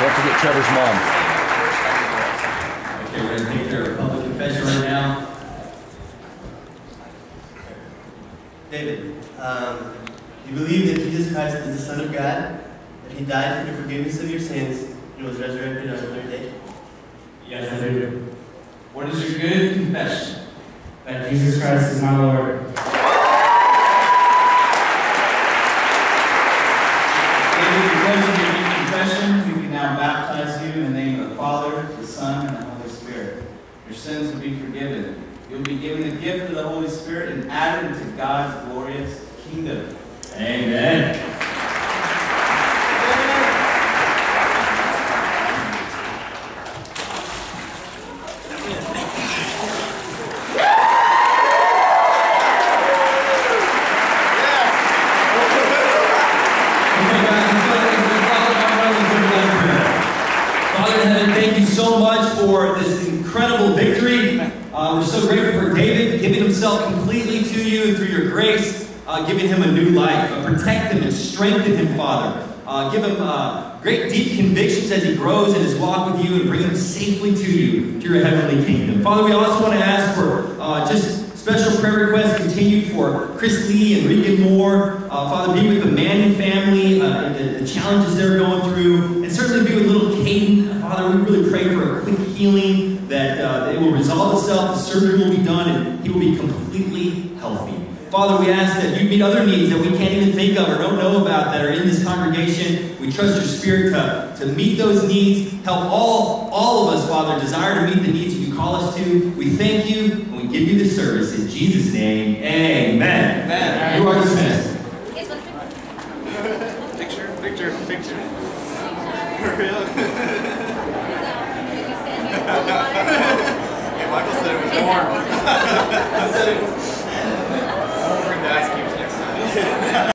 Don't forget Trevor's mom. Okay, we're gonna take their public confession right now. David, um, you believe that Jesus Christ is the Son of God, that He died for the forgiveness of your sins, and was resurrected on the third day? Yes, I do. What is your good confession? That Jesus Christ is my Lord. David, because of your good confession, we can now baptize you in the name of the Father, the Son, and the Holy Spirit. Your sins will be forgiven. You'll be given the gift of the Holy Spirit and added into God's glorious kingdom. Amen. Okay, guys, let's go- let's go follow my brothers in blood prayer. Father in heaven, thank you so much for this incredible victory. Uh, we're so grateful for David giving himself completely to you and through your grace, uh, giving him a new life. Uh, protect him and strengthen him, Father. Uh, give him uh, great deep convictions as he grows in his walk with you and bring him safely to you, to your heavenly kingdom. Father, we also want to ask for uh, just special prayer requests continued for Chris Lee and Regan Moore. Uh, Father, be with the Manning family, uh, and the, the challenges they're going through, and certainly be with little Caden. Father, we really pray for a quick healing, that uh, it will resolve itself, the surgery will be done, and he will be completely healthy. Father, we ask that you meet other needs that we can't even think of or don't know about that are in this congregation. We trust your spirit to, to meet those needs. Help all, all of us, Father, desire to meet the needs you call us to. We thank you and we give you the service. In Jesus' name, amen. Amen. You are dismissed. Picture, picture, picture. Hurry up. ハハハハ